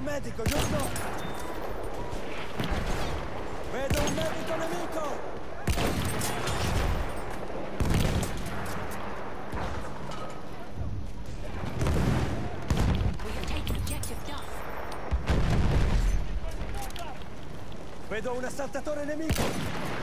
medico, giusto? Vedo un medico nemico! Vedo un assaltatore nemico!